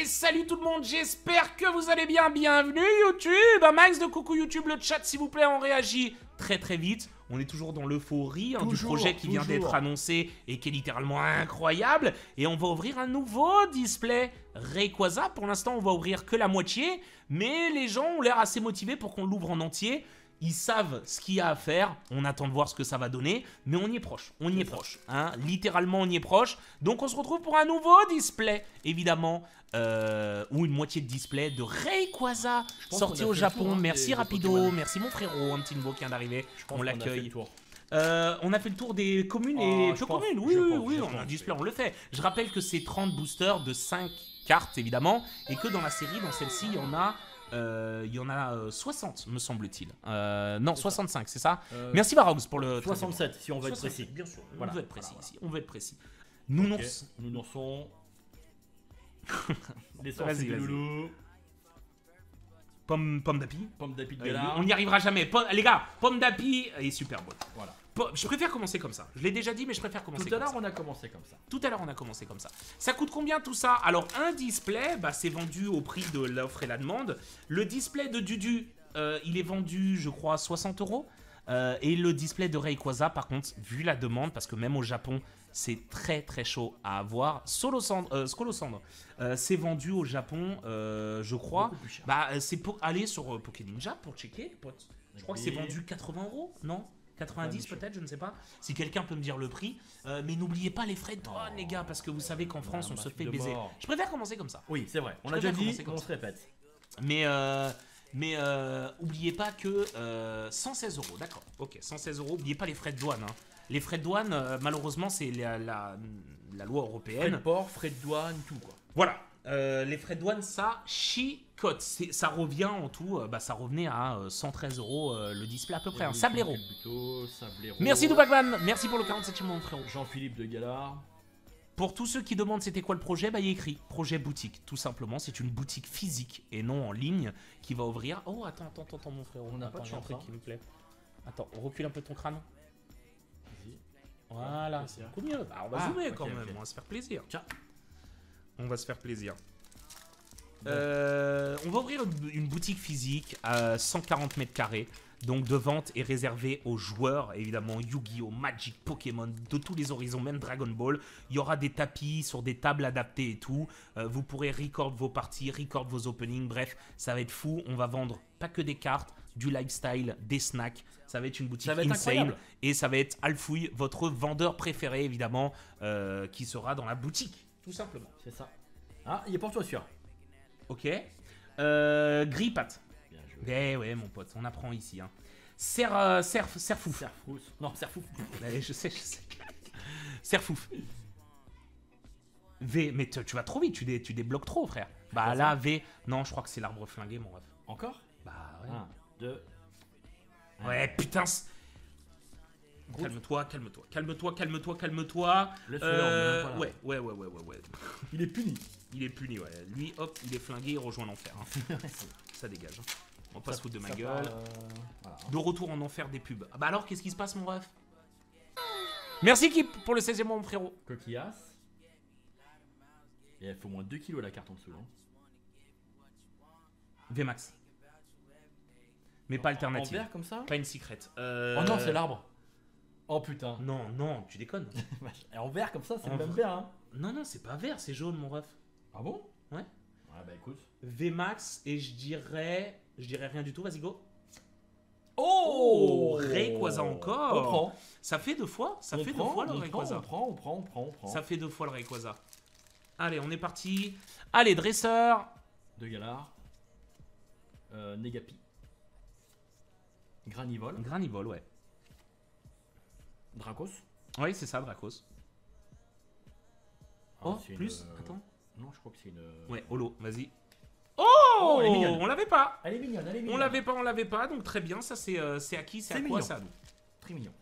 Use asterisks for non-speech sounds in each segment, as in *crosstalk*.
Et salut tout le monde, j'espère que vous allez bien. Bienvenue YouTube, un max de coucou YouTube, le chat s'il vous plaît, on réagit très très vite. On est toujours dans l'euphorie hein, du projet qui vient d'être annoncé et qui est littéralement incroyable. Et on va ouvrir un nouveau display Rayquaza. Pour l'instant, on va ouvrir que la moitié, mais les gens ont l'air assez motivés pour qu'on l'ouvre en entier. Ils savent ce qu'il y a à faire. On attend de voir ce que ça va donner, mais on y est proche. On y est proche. Hein. Littéralement, on y est proche. Donc, on se retrouve pour un nouveau display, évidemment, euh, ou une moitié de display de Rayquaza, sorti au Japon. tour, hein, merci Rapido, merci mon frérot, un petit nouveau qui vient d'arriver. On l'accueille. Euh, on a fait le tour des communes Ah, et je peu communes. Oui, oui, pense, oui, on a un display, on le fait. Je rappelle que c'est 30 boosters de 5 cartes, évidemment, et que dans la série, dans celle-ci, il y en a. euh, il y en a euh, 60, me semble-t-il. Euh, non, 65, c'est ça Euh, Merci Varox pour le. 67, si on veut être 67, précis. Bien sûr, Voilà, on veut être précis voilà, ici. On veut être précis. Nous n'en sommes. *laughs* Les Vas-y, vas-y. Pomme, pomme d'api. Pomme d'api de Euh, Galar. on n'y arrivera jamais. Pomme- les gars, pomme d'api et super bonne. Voilà. Je préfère commencer comme ça. Je l'ai déjà dit, mais je préfère commencer Tout à comme l'heure, ça. on a commencé comme ça. Tout à l'heure, on a commencé comme ça. Ça coûte combien tout ça? Alors, un display, bah, c'est vendu au prix de l'offre et la demande. Le display de Dudu, euh, il est vendu, je crois, 60 euros. Euh, et le display de Rayquaza, par contre, vu la demande, parce que même au Japon, c'est très très chaud à avoir. Solo euh, Skolosandre, euh, c'est vendu au Japon, je crois. Bah, c'est pour aller sur euh, Poké Ninja pour checker, pote. Je crois que c'est vendu 80 euros, non? 90 bien sûr. peut-être, je ne sais pas. Si quelqu'un peut me dire le prix. Euh, mais n'oubliez pas les frais de douane, les gars, parce que vous savez qu'en France, on se fait baiser. mort. Je préfère commencer comme ça. Oui, c'est vrai. On Je a déjà dit, on se répète. Mais, euh, mais euh, oubliez pas que euh, 116 euros, d'accord. Ok, 116 euros. Oubliez pas les frais de douane. hein. Les frais de douane, euh, malheureusement, c'est la, la, la loi Frais de européenne. port, frais de douane, tout quoi. Voilà. Euh, les frais de douane, ça chicote. Ça revient en tout, euh, bah, ça revenait à euh, 113 euros euh, le display à peu près. Un sablero. Buto, Sablero. Merci Doubacman, merci pour le 47 mon frérot. Jean-Philippe de Galard. Pour tous ceux qui demandent c'était quoi le projet, bah, il y a écrit projet boutique. Tout simplement, c'est une boutique physique et non en ligne qui va ouvrir. Oh, attends, attends, attends, mon frérot. On n'a Attends, pas de un truc hein. qui me plaît. Attends, recule un peu ton crâne. Voilà, c'est beaucoup mieux. Bah, on va Ah, zoomer quand même, on va se faire plaisir. Tiens. On va se faire plaisir. Euh, on va ouvrir une boutique physique à 140 mètres carrés. Donc de vente est réservée aux joueurs, évidemment Yu-Gi-Oh, Magic, Pokémon, de tous les horizons, même Dragon Ball. Il y aura des tapis sur des tables adaptées et tout. Euh, vous pourrez record vos parties, record vos openings. Bref, ça va être fou. On va vendre pas que des cartes, du lifestyle, des snacks. Ça va être une boutique être insane. incroyable. Et ça va être Alfouille, votre vendeur préféré évidemment, euh, qui sera dans la boutique, tout simplement. C'est ça. Ah, il est pour toi sûr. Ok. Euh, gris. Bien joué. Eh ouais, mon pote, on apprend ici. Hein. Serre, euh, serre, serre fouf. Serfous. Non, Serfou. *laughs* Eh, je sais, je sais. Serre fouf. V, mais tu, tu vas trop vite, tu, dé- tu débloques trop, frère. Bah là, V, non, je crois que c'est l'arbre flingué, mon ref. Encore? Bah ouais. 1, 2. Ouais, putain. Calme-toi, calme-toi, calme-toi, calme-toi, calme-toi. Euh, ouais, ouais, ouais, ouais, ouais, ouais. Il est puni. Il est puni, ouais. Lui, hop, il est flingué, il rejoint l'enfer. hein. *laughs* Ça dégage. hein. On va pas se foutre de ma gueule. part, euh, voilà. De retour en enfer des pubs. Ah bah alors, qu'est-ce qui se passe, mon ref? Merci, Kip, pour le 16e mois, mon frérot. Coquillasse. Et elle fait au moins 2 kilos la carte en dessous. hein. VMAX. Mais pas En alternative. vert comme ça? Pas une secret. Euh, Oh non, c'est l'arbre. Oh putain. Non, non, tu déconnes. *laughs* Et en vert comme ça, c'est En le même vrai. vert. Hein. non, non, c'est pas vert, c'est jaune, mon ref. Ah bon? Ouais. Ouais, bah écoute. VMAX, et je dirais. Je dirais rien du tout, vas-y, go. Oh Rayquaza encore. On prend. Ça fait deux fois Ça on fait prend, deux fois le on prend, Rayquaza. on prend, on prend, on prend, on prend. Ça fait deux fois le Rayquaza. Allez, on est parti. Allez, dresseur. De Galar. Euh, Negapi. Granivol. Granivol, ouais. Dracos. Oui, c'est ça, Dracos. Ah, Oh, c'est une, plus euh, Attends. Non, je crois que c'est une. Ouais, holo, vas-y. Oh, elle est mignonne. On l'avait pas Elle est mignonne, elle est On mignonne. l'avait pas, on l'avait pas, donc très bien, ça c'est euh, c'est à qui, c'est à quoi mignon. ça à nous Très mignon.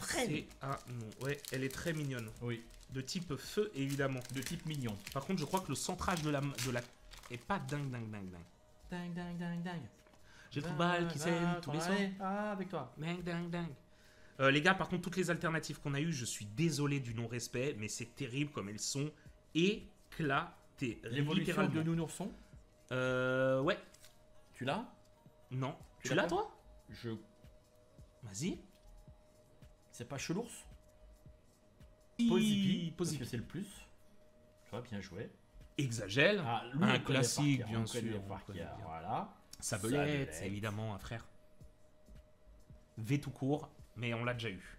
C'est à nous, ouais, elle est très mignonne. Oui. De type feu, évidemment. De type mignon. Par contre, je crois que le centrage de la, de la est pas dingue, dingue, dingue, dingue. Ding, ding, ding, ding. J'ai trop balle qui saigne tous les soirs. Ah, avec toi. Dingue, dingue, dingue. Euh, les gars, par contre, toutes les alternatives qu'on a eues, je suis désolé du non-respect, mais c'est terrible comme elles sont éclatées. L'évolution de Nounourson, Euh, ouais. tu l'as? Non. Tu l'as toi? Je. Vas-y. C'est pas Chelours? Posipi. Parce que c'est le plus. Tu vois, bien joué. Exagèle. Ah, Un classique, bien sûr. Voilà. Sabelette, évidemment un frère. V tout court, mais on l'a déjà eu.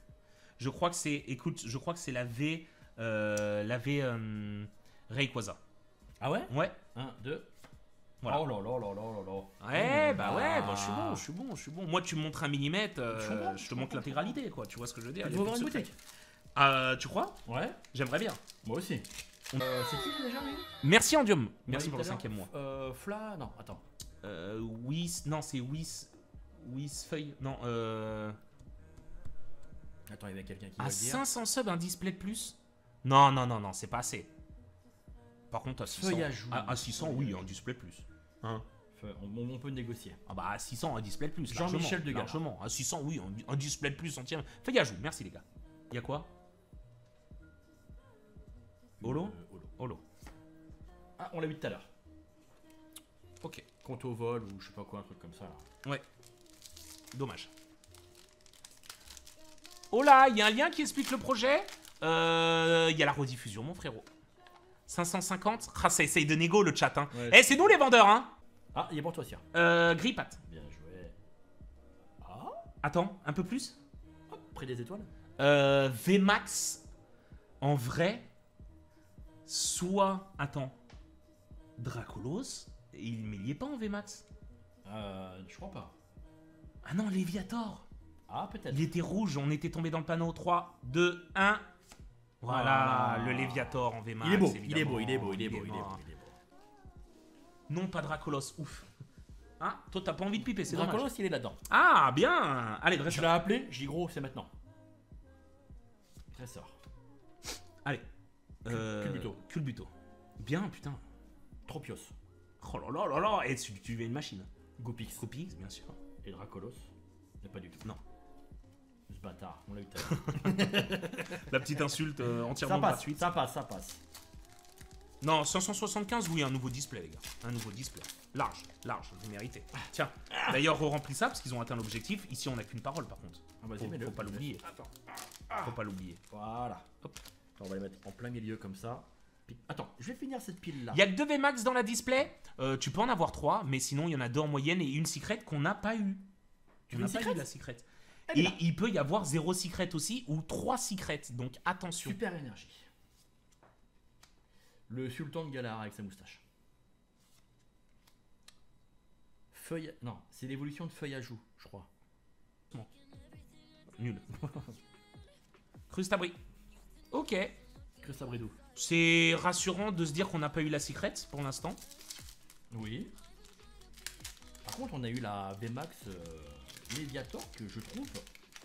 Je crois que c'est, écoute, je crois que c'est la V, euh, la V euh, Rayquaza. Ah ouais? Ouais, 1, 2. Voilà. Oh là là là là là là. ouais, Oh, bah ouais, ah. bah, je suis bon, je suis bon, je suis bon. Moi, tu me montres un millimètre, euh, Je te montre l'intégralité, quoi. Tu vois ce que je veux dire Tu ouvrir une boutique Euh, Tu crois? Ouais, J'aimerais bien. moi aussi. On- Euh, c'est qui déjà lui? Merci Andium. Merci l'a pour le cinquième mois. Euh, Fla, non, attends. Euh, Whis, non, c'est Whis, Whis Feuille. Non, euh. Attends, il y avait quelqu'un qui À le dire. 500 subs, un display de plus? Non, non, non, non, c'est pas assez. Par contre, à 600, Feuillage à, à 600 oui, un display de plus. Hein? On, on peut négocier. ah bah à 600, un display de plus. Jean-Michel Degas. Largement. À 600, oui, un, un display de plus entièrement. Fais gage, merci les gars. Y a quoi? Holo? Euh, Holo. Holo. Ah, on l'a vu tout à l'heure. Ok. Compte au vol ou je sais pas quoi, un truc comme ça. là. Ouais. Dommage. Oh là, il y a un lien qui explique le projet. Euh, Il y a la rediffusion, mon frérot. 550 Ah, ça essaye de négo le chat, hein. Ouais. Eh, c'est nous les vendeurs, hein. Ah, il est pour toi, Sire. Euh, Grippat. Bien joué. Ah, Attends, un peu plus près des étoiles. euh, VMAX en vrai, soit. Attends. Dracolos, il mais il y est pas en VMAX. Euh, je crois pas. Ah non, Léviator. Ah, peut-être. Il était rouge, on était tombé dans le panneau. 3, 2, 1. Voilà, le Léviator en VMAX. Il est beau, il est beau, il est beau, il est beau, il est beau. mort. il est beau. Non, pas Dracolos, ouf. Ah, toi t'as pas envie de piper, c'est dommage. Dracolos, il est là-dedans. Ah, bien Allez, Je dresseur. l'ai appelé, j'ai gros, c'est maintenant. Dresseur. Allez. Euh, Culbuto. Culbuto. Bien, putain. Tropios. Oh là là là là Et tu, tu es une machine. Gopix. Copix, bien sûr. Et Dracolos. Pas du tout. Non. Ce bâtard, on l'a eu tout à l'heure. *laughs* La petite insulte euh, entièrement Ça passe, gratuite. ça passe, ça passe. Non, 575, oui, un nouveau display, les gars. Un nouveau display. Large, large, vous méritez. Tiens, d'ailleurs, re-remplis ça parce qu'ils ont atteint l'objectif. Ici, on n'a qu'une parole, par contre. Ah, vas-y, Faut, pas l'oublier. Attends. Faut pas l'oublier. Voilà. Hop. Attends, on va les mettre en plein milieu comme ça. Attends, je vais finir cette pile là. Il y a que deux VMAX dans la display. Euh, tu peux en avoir trois, mais sinon, il y en a deux en moyenne et une secret qu'on n'a pas eu. Tu On veux n'a une eu la secret. Et il peut y avoir zéro secret aussi ou trois secrets. Donc attention. Super énergie. Le sultan de Galar avec sa moustache. Feuille. Non, c'est l'évolution de feuille à joue, je crois. Nul. *laughs* Crustabri. Ok. Christa Bredou. C'est rassurant de se dire qu'on n'a pas eu la secret pour l'instant. Oui. Par contre, on a eu la VMAX euh, Mediator que je trouve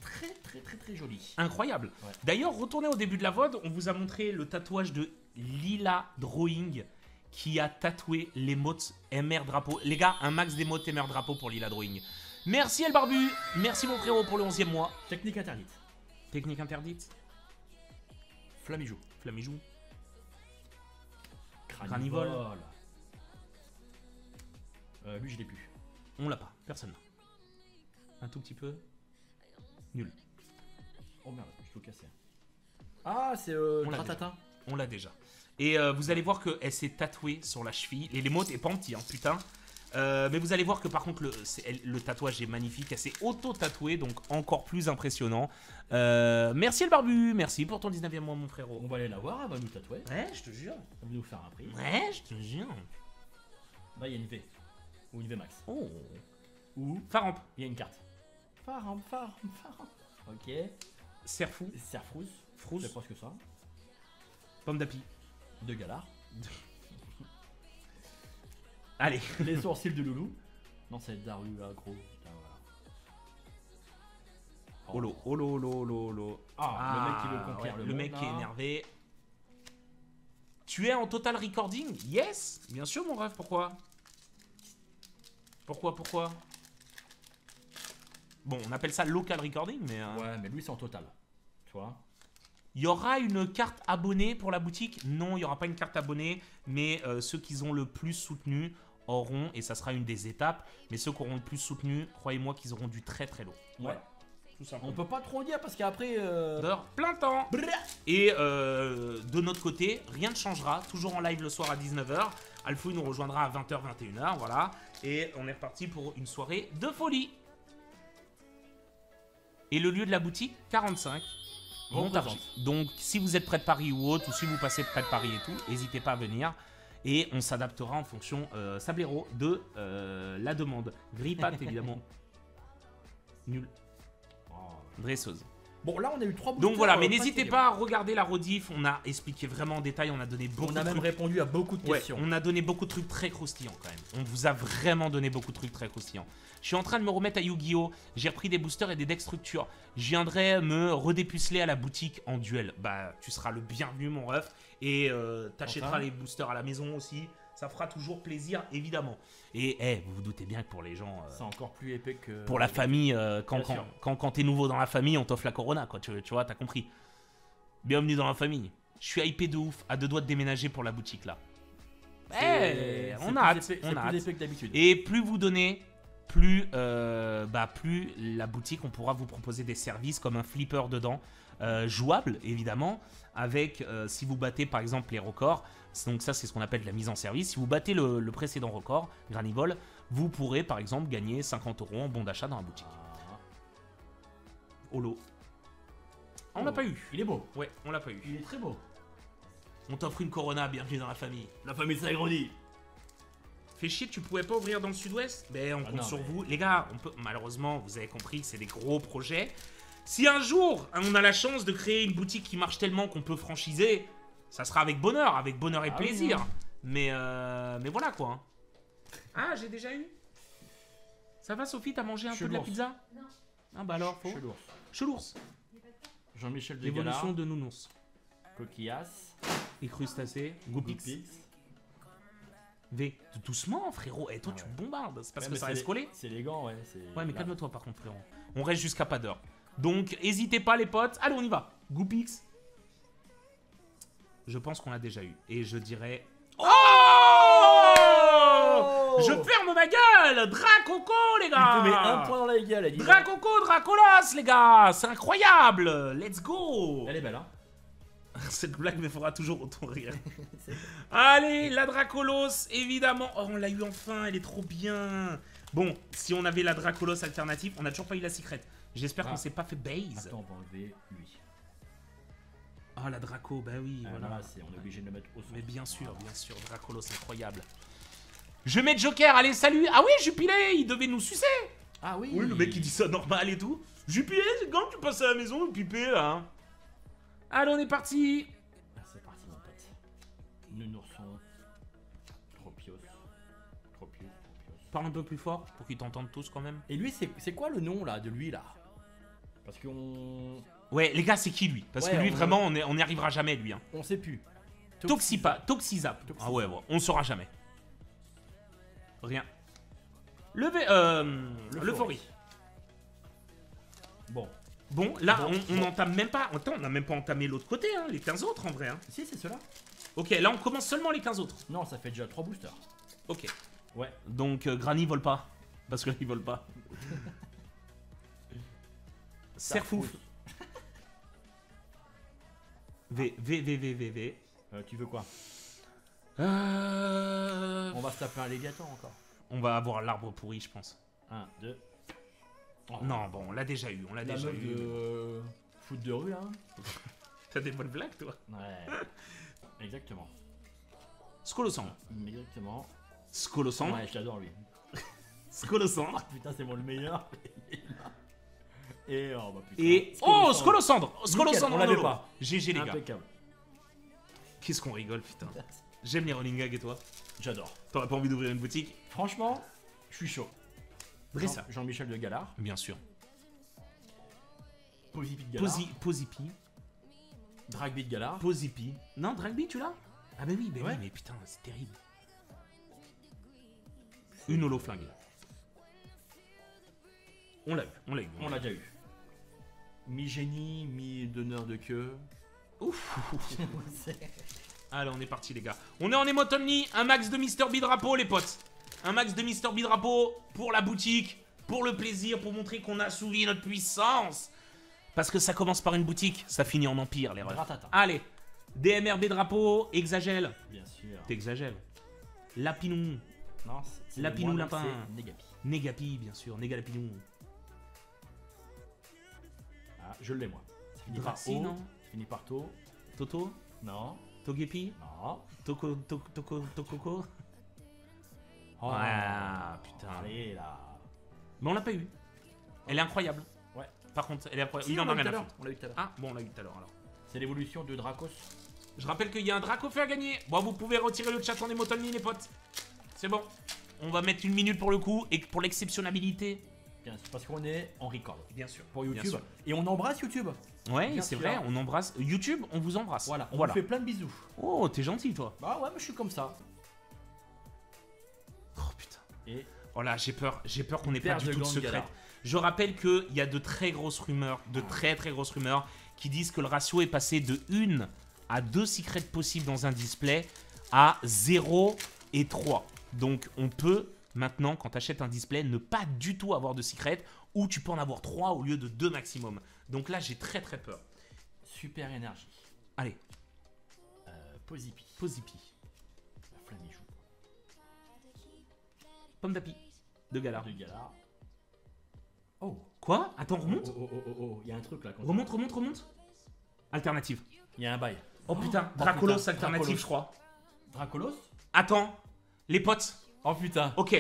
très très très très jolie. Incroyable. Ouais. D'ailleurs, retournez au début de la VOD, on vous a montré le tatouage de Lila Drawing qui a tatoué l'émote MR Drapeau. Les gars, un max d'émotes MR Drapeau pour Lila Drawing. Merci El Barbu, merci mon frérot pour le 11e mois. Technique interdite. Technique interdite, Flamijou. Flamijou. Granivol. Euh, lui, je l'ai plus. On l'a pas, personne n'a. Un tout petit peu. Nul. Oh merde, je peux casser. Ah, c'est euh, On l'a Gratatin. On l'a déjà. Et euh, vous allez voir qu'elle s'est tatouée sur la cheville. Et l'émote est pas petit, hein, putain. Euh, mais vous allez voir que par contre, le, elle- le tatouage est magnifique. Elle s'est auto-tatouée, donc encore plus impressionnant. Euh, merci le barbu, merci pour ton 19e mois, mon frérot. On va aller la voir, elle va nous tatouer. Ouais, je te jure. Elle va nous faire un prix. Ouais, je te jure. Là, il y a une V. Ou une VMAX. Oh. Ou Faramp, il y a une carte. Ok. Serfou, Serfrous. Frousse, C'est presque ça. Pomme d'api. De Galar. *laughs* Allez. *laughs* Les sourcils de Loulou. Non, c'est Daru, là, gros. Putain, voilà. Oh. Holo, holo, holo, holo, holo. Ah, le mec qui veut conquérir ouais, le le monde, mec qui est là. énervé. Tu es en total recording? Yes Bien sûr, mon rêve, pourquoi? Pourquoi, pourquoi? Bon, on appelle ça local recording, mais... euh, Ouais, mais lui, c'est en total. Tu vois Il y aura une carte abonnée pour la boutique? Non, il n'y aura pas une carte abonnée, mais euh, ceux qui ont le plus soutenu auront, et ça sera une des étapes, mais ceux qui auront le plus soutenu, croyez-moi qu'ils auront du très très lourd. Ouais. Tout On peut pas trop dire parce qu'après. euh, plein temps Et euh, de notre côté, rien ne changera. Toujours en live le soir à 19h. Alfouille nous rejoindra à 20h, 21h. Voilà. Et on est reparti pour une soirée de folie. Et le lieu de la boutique, 45. Montargis. Donc, si vous êtes près de Paris ou autre, ou si vous passez près de Paris et tout, n'hésitez pas à venir. Et on s'adaptera en fonction, euh, Sablero, de euh, la demande. Grippat, *laughs* évidemment. Nul. Oh. Dresseuse. Bon, là, on a eu trois Donc voilà, euh, mais n'hésitez pas à regarder la rediff. On a expliqué vraiment en détail, on a donné beaucoup On a de même trucs. répondu à beaucoup de Ouais, questions. on a donné beaucoup de trucs très croustillants quand même. On vous a vraiment donné beaucoup de trucs très croustillants. Je suis en train de me remettre à Yu-Gi-Oh! J'ai repris des boosters et des decks structures. Je viendrai me redépuceler à la boutique en duel. Bah, tu seras le bienvenu, mon ref. Et euh, t'achèteras Enfin. les boosters à la maison aussi. Ça fera toujours plaisir, évidemment. Et eh, vous vous doutez bien que pour les gens. euh, C'est encore plus épais que. pour la famille, euh, quand, quand, quand, quand t'es nouveau dans la famille, on t'offre la Corona, quoi. Tu, tu vois, t'as compris. Bienvenue dans la famille. Je suis hypé de ouf, à deux doigts de déménager pour la boutique là. Eh, c'est on a hâte, on c'est a plus hâte. épais que d'habitude. Et plus vous donnez, plus, euh, bah, plus la boutique, on pourra vous proposer des services comme un flipper dedans, euh, jouable évidemment, avec euh, si vous battez par exemple les records. Donc ça c'est ce qu'on appelle la mise en service. Si vous battez le, le précédent record, Granivol, vous pourrez par exemple gagner 50 euros en bon d'achat dans la boutique. Holo. Ah, on l'a Oh. pas eu. Il est beau. Ouais, on l'a pas eu. Il est très beau. On t'offre une Corona, bienvenue dans la famille. La famille s'agrandit. Fais chier, tu pouvais pas ouvrir dans le sud-ouest? Ben, on Ah compte non, sur mais- vous. Les gars, on peut... malheureusement, vous avez compris que c'est des gros projets. Si un jour, on a la chance de créer une boutique qui marche tellement qu'on peut franchiser, ça sera avec bonheur, avec bonheur et Ah oui, plaisir. hein. Mais, euh, mais voilà quoi. Ah, j'ai déjà eu Ça va, Sophie T'as mangé un peu de la Chelours. pizza? Non. Ah bah alors, faux. Chelours. Chelours. Jean-Michel de. L'évolution de nounours. Coquillasse. Et crustacés. Goupix. Goupix. V. Doucement, frérot. Et toi, Ah tu ouais. bombardes. C'est parce Ouais, que ça reste collé. C'est élégant, ouais. Ouais, mais calme-toi par contre, frérot. On reste jusqu'à pas d'heure. Donc, n'hésitez pas, les potes. Allez, on y va. Goupix. Je pense qu'on l'a déjà eu. Et je dirais. Oh Je ferme ma gueule Dracoco, les Il gars te met un point dans la gueule, elle dit. Dracoco, Dracolos, les gars C'est incroyable Let's go Elle est belle, hein. *laughs* Cette blague me fera toujours autant rire. *laughs* Allez, la Dracolos, évidemment. Oh, on l'a eu enfin, elle est trop bien. Bon, si on avait la Dracolos alternative, on n'a toujours pas eu la secret. J'espère Ah. qu'on s'est pas fait base. Attends, on va enlever lui. Ah, la Draco, bah oui, Ah, voilà. là, on est obligé de le mettre au centre. Mais bien sûr, bien sûr, Dracolos, incroyable. Je mets Joker, allez, salut Ah oui, Jupiler, il devait nous sucer Ah oui Oui, le mec, il dit ça normal et tout. Jupiler, c'est quand tu passes à la maison, piper, là hein Allez, on est parti Ah, c'est parti, mon pote. Nounourson. Tropios. Tropios, Tropios. Parle un peu plus fort, pour qu'ils t'entendent tous, quand même. Et lui, c'est quoi le nom, là, de lui, là? Parce qu'on... Ouais, les gars, c'est qui, lui? Parce que lui, on- vraiment, on n'y arrivera jamais, lui. Hein. On sait plus. Toxipa, Toxizap. Toxizap. Ah ouais, ouais, on saura jamais. Rien. Le, V- euh, l'euphorie. Bon. Bon, là, Bon, on, on bon. entame même pas. Attends, on n'a même pas entamé l'autre côté, hein, les 15 autres en vrai. hein. Si, c'est cela Ok, là, on commence seulement les 15 autres. Non, ça fait déjà 3 boosters. Ok. Ouais. Donc, euh, Granny vole pas. Parce que là, il vole pas. *laughs* Serfouf. *laughs* V, V, V, V, V, V. Euh, tu veux quoi? Euh... On va se taper un légaton encore. On va avoir l'arbre pourri, je pense. 1, 2. Non, bon, on l'a déjà eu, on l'a déjà meuf eu. de foot de rue, là *laughs* T'as des bonnes blagues, toi Ouais. Exactement. Scolosang. Exactement. Scolosang. Ouais, je l'adore, lui. *laughs* Scolosang. Ah, putain, c'est mon le meilleur. *laughs* Et oh, bah putain. Et. Oh, Scolosandre. On l'avait pas. GG, les gars. Impeccable. Qu'est-ce qu'on rigole, putain. J'aime les rolling gags et toi? J'adore. T'aurais pas envie d'ouvrir une boutique? Franchement, je suis chaud. Jean-Michel de Galard. Bien sûr. Posipi de Galard. Posi, Posipi. Dragby de Galard. Posipi. Non, Dragby, tu l'as? Ah bah oui, bah Ouais. oui, mais putain, c'est terrible. Une holo flingue. On l'a eu, on l'a eu. On l'a déjà eu. Mi-génie, mi-donneur de queue. Ouf. *laughs* Allez, on est parti, les gars. On est en only. Un max de Mister B drapeau, les potes. Un max de Mister B drapeau pour la boutique, pour le plaisir, pour montrer qu'on a souvi notre puissance. Parce que ça commence par une boutique, ça finit en empire, les refs. Allez, DMRB drapeau, exagèle. Bien sûr. T'exagèles. Lapinou, Non, c'est- Lapinou lapin. Négapi. Négapi, bien sûr, Négalapinou. Ah, je l'ai moi. Ça finit par O. non Ça finit par To. Toto, Non. Togepi, Non. Toko, Toko, Toko, Tokoko. Oh. Ah, putain. Allez là. Mais on l'a pas eu. Elle est incroyable. Ouais. Par contre, elle est incroyable. Si, Il on en a eu rien tout à à l'heure. foutre. On l'a eu tout à l'heure. Ah, bon, on l'a eu tout à l'heure alors. C'est l'évolution de Dracos. Je rappelle qu'il y a un Dracofeu à gagner. Bon, vous pouvez retirer le chat en émotonnie, les potes. C'est bon. On va mettre une minute pour le coup et pour l'exceptionnabilité. Bien sûr, parce qu'on est en record Bien sûr. pour YouTube. sûr. Et on embrasse YouTube. Ouais, c'est vrai, on embrasse. YouTube, on vous embrasse. Voilà, on voilà. vous fait plein de bisous. Oh, t'es gentil, toi. Bah ouais, mais je suis comme ça. Oh. Et Oh là, j'ai peur. J'ai peur qu'on n'ait pas Père du de tout de secret. Je rappelle qu'il y a de très grosses rumeurs, de très très grosses rumeurs, qui disent que le ratio est passé de 1 à 2 secrets possibles dans un display à 0 et 3. Donc on peut maintenant, quand tu achètes un display, ne pas du tout avoir de secret, ou tu peux en avoir 3 au lieu de 2 maximum. Donc là, j'ai très très peur. super énergie. Allez, Euh, Posipi. Posipi, pomme d'api, de gala. De Galar. Oh. Quoi? Attends, remonte Oh, oh, oh, oh, oh, il y a un truc là. quand- Remonte, remonte, remonte Alternative. Il y a un bail. Oh putain, Oh, Dracolos putain, alternative, Dracolos. je crois. Dracolos Attends, les potes, Oh putain. ok,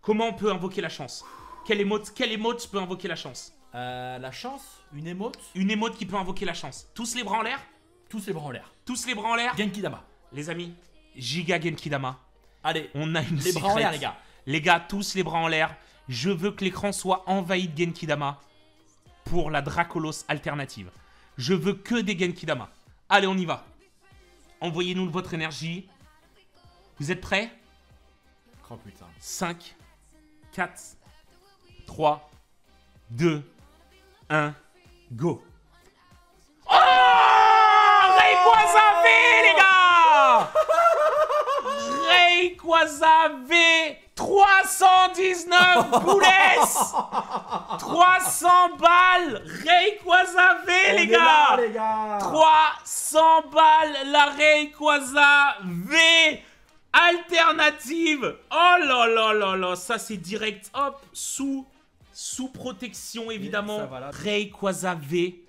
comment on peut invoquer la chance? Quelle émote, quelle émote peut invoquer la chance? Euh, la chance, une émote, Une émote qui peut invoquer la chance. Tous les bras en l'air? Tous les bras en l'air. Tous les bras en l'air? Genki Dama. Les amis, Giga Genkidama, Allez, on a une les bras en l'air, les gars. Les gars, tous les bras en l'air. Je veux que l'écran soit envahi de Genkidama pour la Dracolos alternative. Je veux que des Genkidama. Allez, on y va. Envoyez-nous votre énergie. Vous êtes prêts? Oh putain. 5, 4, 3, 2, 1, go. Oh Rayquaza V, les gars *laughs* Rayquaza V 319 *laughs* boules 300 balles Rayquaza V, les là, gars les gars. 300 balles la Rayquaza V alternative. Oh là là là là, ça c'est direct hop sous sous protection évidemment. Rayquaza V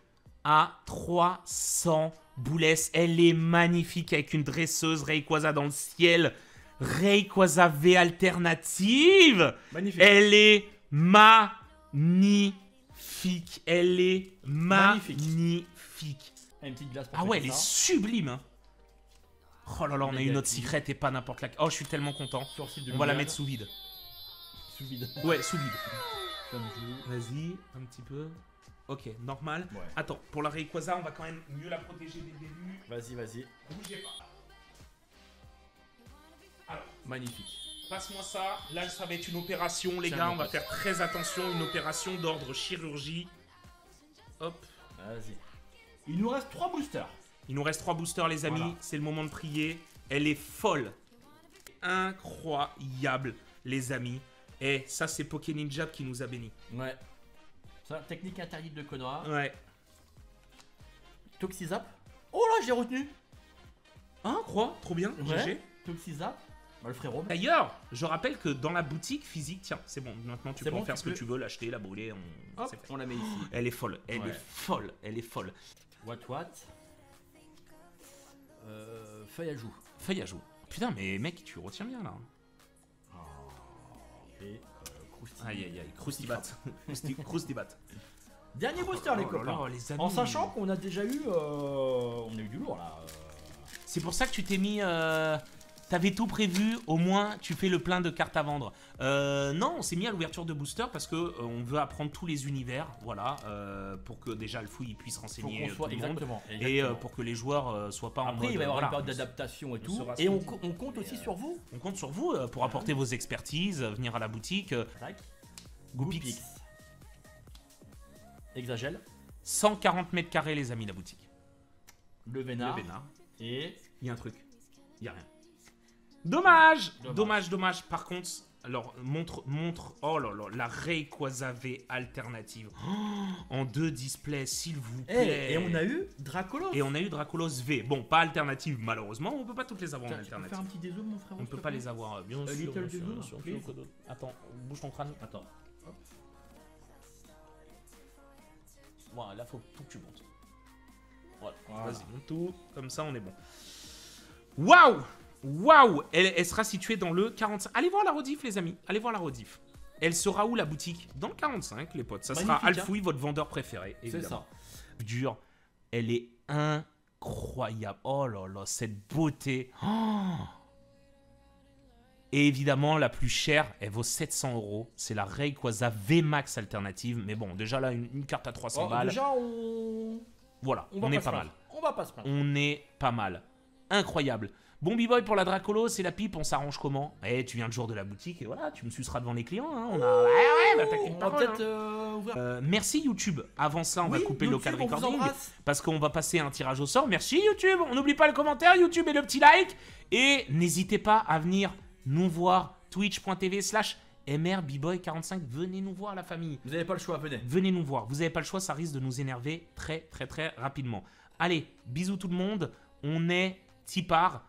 à 300 boules. Elle est magnifique avec une dresseuse Rayquaza dans le ciel. Rayquaza V alternative. Magnifique. Elle est magnifique. Elle est Magnifique. magnifique. Ah, Une petite glace pour Ah ouais, elle est sublime. hein. Oh là là, on a eu notre Négatif. secret et pas n'importe laquelle. Oh, je suis tellement content. On va la mettre sous vide. sous vide. *laughs* Ouais, sous vide. Vas-y, un petit peu. Ok, normal. Ouais. Attends, pour la Rayquaza, on va quand même mieux la protéger dès le début. Vas-y, vas-y. Bougez pas. Magnifique. passe-moi ça. Là, ça va être une opération, les Tiens, gars. On va faire très attention. Une opération d'ordre chirurgie. Hop. Vas-y. Il nous reste 3 boosters. Il nous reste trois boosters, les amis. Voilà. C'est le moment de prier. Elle est folle. Incroyable, les amis. Et ça, c'est Poké Ninja qui nous a bénis. Ouais. Ça, technique interdite de Konoha. Ouais. Toxizap. Oh là, j'ai retenu. Ah, croix, trop bien. Ouais. GG. Toxizap. Bah, le frérot. D'ailleurs, je rappelle que dans la boutique physique, tiens, c'est bon. Maintenant, tu peux bon, en faire tu ce que tu veux, l'acheter, la brûler. On... Hop, on la met ici. Elle est folle. Elle Ouais. est folle. Elle est folle. What what? Euh, Feuille à joue. Feuille à joue. Putain, mais mec, tu retiens bien là. Et euh. Aïe aïe aïe. Croustibat. Crousti- Croustibat. Dernier booster, les Oh là copains. les amis. En sachant qu'on a déjà eu. euh, on a eu du lourd là. C'est pour ça que tu t'es mis. euh, T'avais tout prévu, au moins tu fais le plein de cartes à vendre. Euh, non, on s'est mis à l'ouverture de booster parce que euh, on veut apprendre tous les univers, voilà, euh, pour que déjà le fouille puisse renseigner qu'on soit tout le monde exactement. et exactement. pour que les joueurs soient pas en Après, mode. il va y avoir voilà, une période d'adaptation et on tout. Et on, compte aussi sur vous. On compte sur vous pour apporter vos expertises, venir à la boutique. Tac. Goopix. Goopix. Exagèle. 140 mètres carrés, les amis, la boutique. Le Vénard. Le Vénard. Et. Il y a un truc. Il y a rien. Dommage Dommage. Dommage, dommage. Par contre, alors, montre, montre, oh là là, la Rayquaza V alternative. Oh, *gasps* en deux displays, s'il vous Eh, plaît. et on a eu Dracolos. Et on a eu Dracolos V. Bon, pas alternative, malheureusement, on peut pas toutes les avoir en faire alternative. un petit dézoom, mon frère On peut pas les avoir, euh, bien A sûr. little bien sûr, bien. Attends, bouge ton crâne. Attends. Voilà, là, faut tout que tu montes. Voilà, Voilà. vas-y, monte tout. Comme ça, on est bon. Waouh Waouh elle, elle sera située dans le 45. Allez voir la rediff, les amis. Allez voir la rediff. Elle sera où, la boutique? Dans le 45, les potes. Ça sera Magnifique, hein. Alfouille, votre vendeur préféré. C'est ça. Dur. Elle est incroyable. Oh là là, cette beauté. Oh et évidemment, la plus chère, elle vaut 700 euros. C'est la Rayquaza VMAX alternative. Mais bon, déjà là, une, une carte à 300 Oh, balles. déjà, on. Voilà, On, est pas pas mal. On va pas se plaindre. On est pas mal. Incroyable. Bon B-Boy pour la Dracolo, c'est la pipe, on s'arrange comment? Eh, tu viens le jour de la boutique et voilà, tu me suceras devant les clients. hein, On a. Ouais, ouais, bah va peut-être hein. euh, ouvrir. Euh, merci YouTube. Avant ça, on va couper le local recording parce qu'on va passer un tirage au sort. Merci YouTube. On n'oublie pas le commentaire YouTube et le petit like. Et n'hésitez pas à venir nous voir twitch.tv slash mrbboy45. Venez nous voir la famille. Vous avez pas le choix, venez. Venez nous voir. Vous n'avez pas le choix, ça risque de nous énerver très très très rapidement. Allez, bisous tout le monde. On est Tipar.